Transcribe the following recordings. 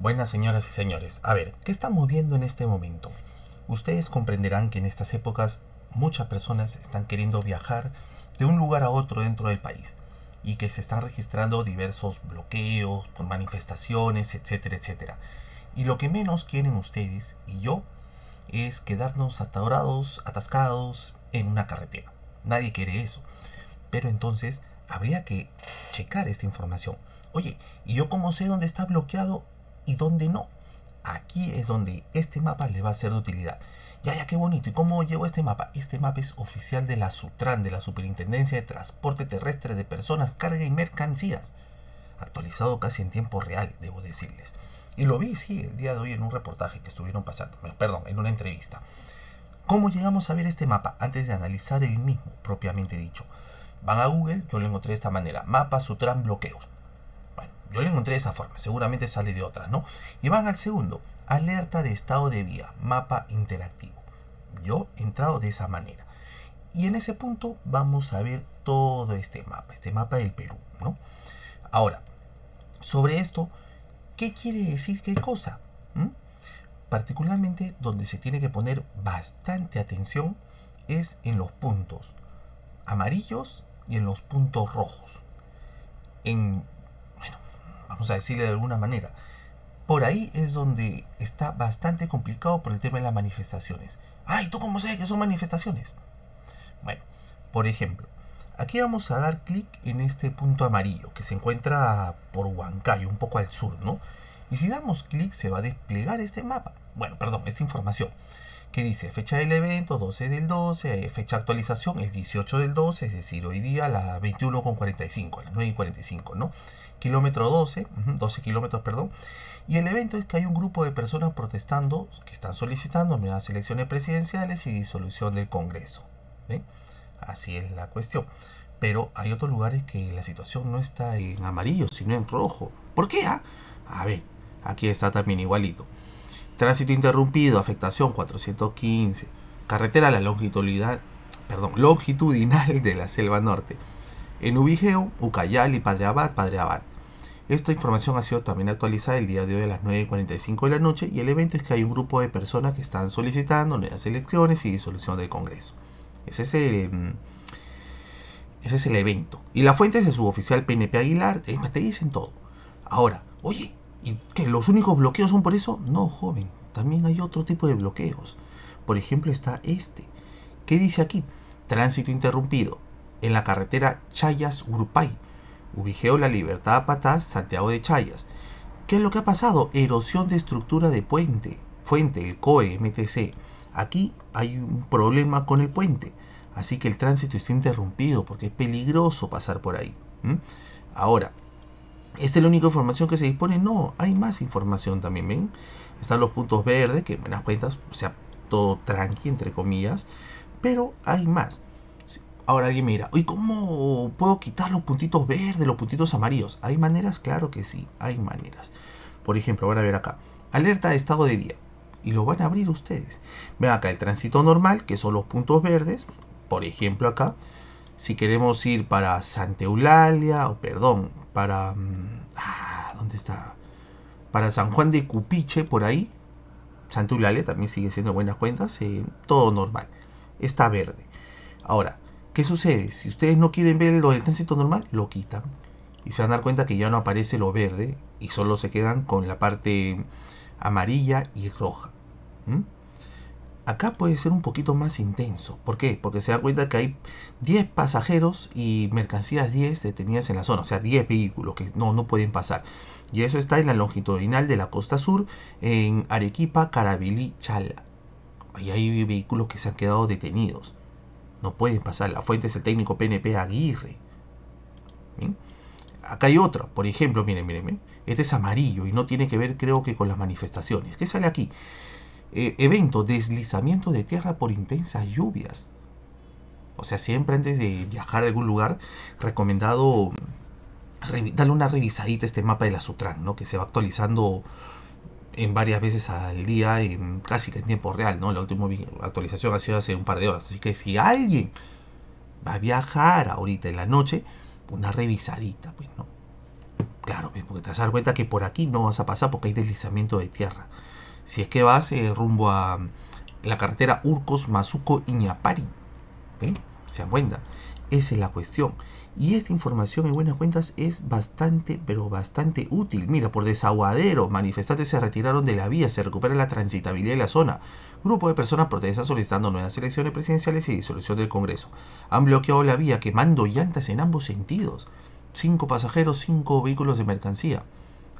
Buenas señoras y señores. A ver, ¿qué estamos viendo en este momento? Ustedes comprenderán que en estas épocas muchas personas están queriendo viajar de un lugar a otro dentro del país y que se están registrando diversos bloqueos manifestaciones, etcétera, etcétera. Y lo que menos quieren ustedes y yo es quedarnos atorados, atascados en una carretera. Nadie quiere eso. Pero entonces habría que checar esta información. Oye, ¿y yo cómo sé dónde está bloqueado y dónde no? Aquí es donde este mapa le va a ser de utilidad. Ya, ya, qué bonito. ¿Y cómo llevo este mapa? Este mapa es oficial de la SUTRAN, de la Superintendencia de Transporte Terrestre de Personas, Carga y Mercancías. Actualizado casi en tiempo real, debo decirles. Y lo vi, sí, el día de hoy en un reportaje que estuvieron pasando, perdón, en una entrevista. ¿Cómo llegamos a ver este mapa antes de analizar el mismo, propiamente dicho? Van a Google, yo lo encontré de esta manera, mapa Sutran bloqueos. Yo lo encontré de esa forma, seguramente sale de otras, ¿no? Y van al segundo, alerta de estado de vía, mapa interactivo. Yo he entrado de esa manera. Y en ese punto vamos a ver todo este mapa, este mapa del Perú, ¿no? Ahora, sobre esto, ¿qué quiere decir qué cosa? ¿Mm? Particularmente donde se tiene que poner bastante atención es en los puntos amarillos y en los puntos rojos. En, vamos a decirle de alguna manera, por ahí es donde está bastante complicado por el tema de las manifestaciones. Ay, ¿tú cómo sabes que son manifestaciones? Bueno, por ejemplo, aquí vamos a dar clic en este punto amarillo que se encuentra por Huancayo, un poco al sur, ¿no? Y si damos clic se va a desplegar este mapa. Bueno, perdón, esta información que dice fecha del evento 12 del 12, eh, fecha de actualización el 18 del 12, es decir, hoy día a las 21.45, a las 9.45, ¿no? Kilómetro 12, 12 kilómetros, perdón. Y el evento es que hay un grupo de personas protestando que están solicitando nuevas elecciones presidenciales y disolución del Congreso. Así es la cuestión. Pero hay otros lugares que la situación no está en amarillo, sino en rojo. ¿Por qué? Ah? A ver, aquí está también igualito. Tránsito interrumpido, afectación 415. Carretera la longitudinal, perdón, longitudinal de la Selva Norte. En Ubigeo, Ucayali, Padre Abad, Padre Abad. Esta información ha sido también actualizada el día de hoy a las 9.45 de la noche y el evento es que hay un grupo de personas que están solicitando nuevas elecciones y disolución del Congreso. Ese es el, mm, ese es el evento. Y la fuente es de su oficial PNP Aguilar, te dicen todo. Ahora, oye, ¿Y que los únicos bloqueos son por eso? No, joven. También hay otro tipo de bloqueos. Por ejemplo, está este. ¿Qué dice aquí? Tránsito interrumpido. En la carretera Chayas-Urupay. Ubigeo La Libertad Patás, Santiago de Chayas. ¿Qué es lo que ha pasado? Erosión de estructura de puente. Fuente, el COE, MTC. Aquí hay un problema con el puente. Así que el tránsito está interrumpido porque es peligroso pasar por ahí. Ahora, ¿Esta es la única información que se dispone? No, hay más información también, ¿ven? Están los puntos verdes, que en las cuentas, o sea, todo tranqui, entre comillas, pero hay más. Ahora alguien me dirá, ¿y cómo puedo quitar los puntitos verdes, los puntitos amarillos? ¿Hay maneras? Claro que sí, hay maneras. Por ejemplo, van a ver acá, alerta de estado de vía. Y lo van a abrir ustedes. Ven acá el tránsito normal, que son los puntos verdes. Por ejemplo, acá, si queremos ir para Santa Eulalia, o perdón, para... Mm, ah, ¿Dónde está? Para San Juan de Cupiche, por ahí. Santa Eulalia también sigue siendo buenas cuentas. Eh, todo normal. Está verde. Ahora, ¿qué sucede? Si ustedes no quieren ver lo del tránsito normal, lo quitan. Y se van a dar cuenta que ya no aparece lo verde y solo se quedan con la parte amarilla y roja. Acá puede ser un poquito más intenso. ¿Por qué? Porque se da cuenta que hay 10 pasajeros y mercancías 10 detenidas en la zona. O sea, 10 vehículos que no, no pueden pasar. Y eso está en la longitudinal de la costa sur, en Arequipa, Carabilí, Chala. Ahí hay vehículos que se han quedado detenidos. No pueden pasar. La fuente es el técnico PNP Aguirre. Acá hay otro. Por ejemplo, miren, miren, miren. Este es amarillo y no tiene que ver creo que con las manifestaciones. ¿Qué sale aquí? Eh, evento, deslizamiento de tierra por intensas lluvias. O sea, siempre antes de viajar a algún lugar, recomendado darle una revisadita a este mapa de la Sutran, ¿no? que se va actualizando en varias veces al día, en, casi que en tiempo real. ¿no? La última actualización ha sido hace un par de horas. Así que si alguien va a viajar ahorita en la noche, una revisadita, pues, ¿no? Claro, porque te vas a dar cuenta que por aquí no vas a pasar porque hay deslizamiento de tierra. Si es que vas eh, rumbo a la carretera Urcos, Mazuco, Iñapari. ¿Ven? Se dan. Esa es la cuestión. Y esta información, en buenas cuentas, es bastante, pero bastante útil. Mira, por desaguadero, manifestantes se retiraron de la vía, se recupera la transitabilidad de la zona. Grupo de personas protestan solicitando nuevas elecciones presidenciales y disolución del Congreso. Han bloqueado la vía, quemando llantas en ambos sentidos cinco pasajeros, cinco vehículos de mercancía.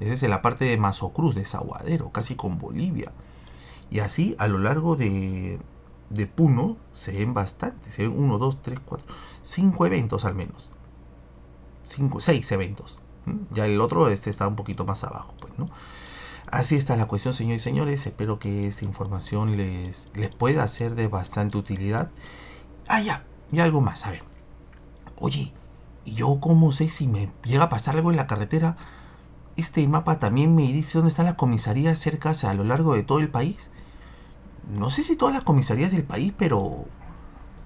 Esa es la parte de Mazocruz, de Zaguadero, casi con Bolivia. Y así a lo largo de, de Puno se ven bastante, se ven uno, dos, tres, cuatro, cinco eventos al menos. Cinco, seis eventos. Ya el otro este está un poquito más abajo, pues, ¿no? Así está la cuestión, señores y señores. Espero que esta información les, les pueda ser de bastante utilidad. Ah, ya, y algo más, a ver. Oye, ¿Y yo cómo sé si me llega a pasar algo en la carretera? Este mapa también me dice dónde están las comisarías cercas a lo largo de todo el país. No sé si todas las comisarías del país, pero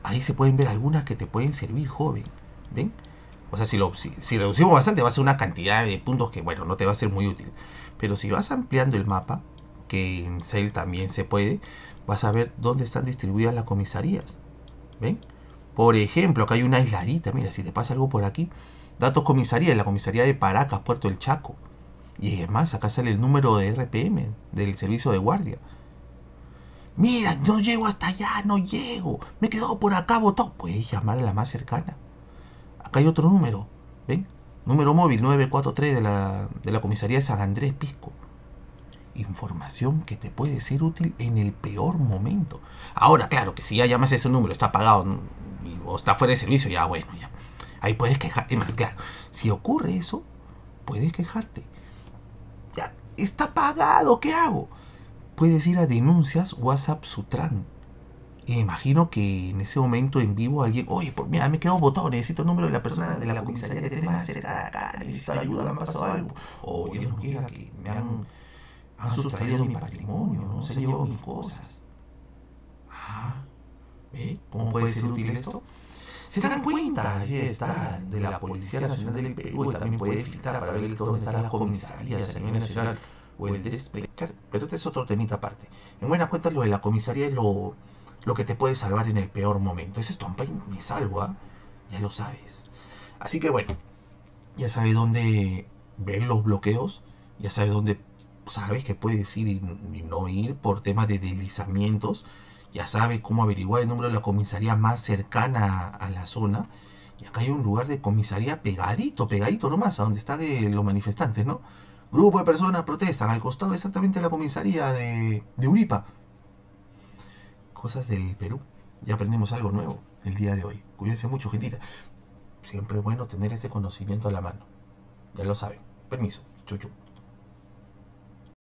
ahí se pueden ver algunas que te pueden servir, joven. ¿Ven? O sea, si, lo, reducimos bastante va a ser una cantidad de puntos que, bueno, no te va a ser muy útil. Pero si vas ampliando el mapa, que en Cell también se puede, vas a ver dónde están distribuidas las comisarías. ¿Ven? Por ejemplo, acá hay una aisladita, mira, si te pasa algo por aquí, datos comisaría, la comisaría de Paracas, Puerto del Chaco. Y además, acá sale el número de RPM, del servicio de guardia. Mira, no llego hasta allá, no llego. Me he quedado por acá, botón. Puedes llamar a la más cercana. Acá hay otro número, ¿ven? Número móvil 943 de la, de la comisaría de San Andrés Pisco información que te puede ser útil en el peor momento. Ahora, claro, que si ya llamas a ese número, está apagado o está fuera de servicio, ya bueno, ya. Ahí puedes quejarte. Claro, si ocurre eso, puedes quejarte. Está apagado, ¿qué hago? Puedes ir a denuncias WhatsApp Sutran. Y imagino que en ese momento en vivo alguien, oye, por, mira, me he quedado botado, necesito el número de la persona de la comisaría que tiene más cerca de acá, necesito ayuda, me ha pasado algo. O Dios no quiera que me han han sustraído mi patrimonio, no se han llevado mis cosas. Ah, ¿ve? ¿Cómo puede ser útil esto? Se dan cuenta, ahí está, de la Policía Nacional del Perú, también puede filtrar para ver dónde están las comisarías a nivel nacional o el despejar. Pero este es otro temita aparte. En buena cuenta, lo de la comisaría es lo, lo que te puede salvar en el peor momento. Ese estompa me salva, ya lo sabes. Así que bueno, ya sabes dónde ver los bloqueos, ya sabes dónde sabes que puedes ir y, no ir por temas de deslizamientos, ya sabes cómo averiguar el número de la comisaría más cercana a, la zona. Y acá hay un lugar de comisaría pegadito, pegadito nomás, a donde están los manifestantes, ¿no? Grupo de personas protestan al costado exactamente de la comisaría de, de Uripa. Cosas del Perú. Ya aprendimos algo nuevo el día de hoy. Cuídense mucho, gentita. Siempre es bueno tener este conocimiento a la mano. Ya lo saben. Permiso. Chuchu.